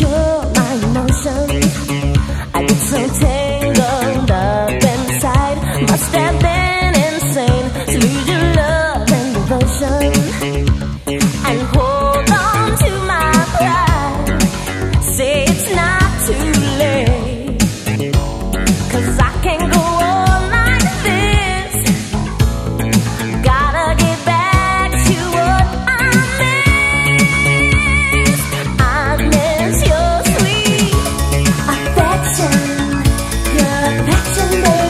your someday